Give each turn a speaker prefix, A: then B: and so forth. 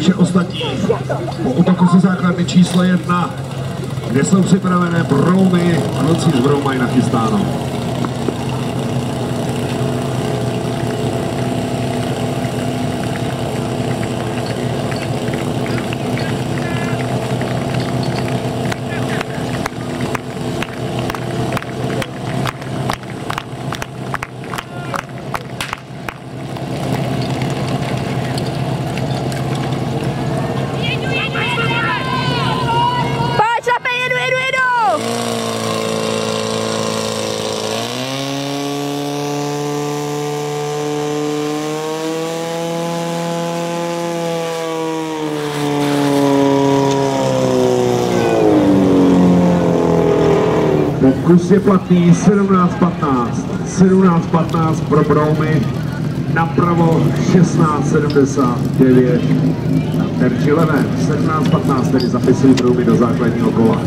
A: vše ostatní. Po útoku se základny číslo jedna, kde jsou připravené Broumy, kluci z Brouma mají nachystáno. Pokus je platný 17-15. 17-15 pro Broumy. Napravo 16-79. Na terči levé 17-15 tedy zapisují Broumy do základního kola.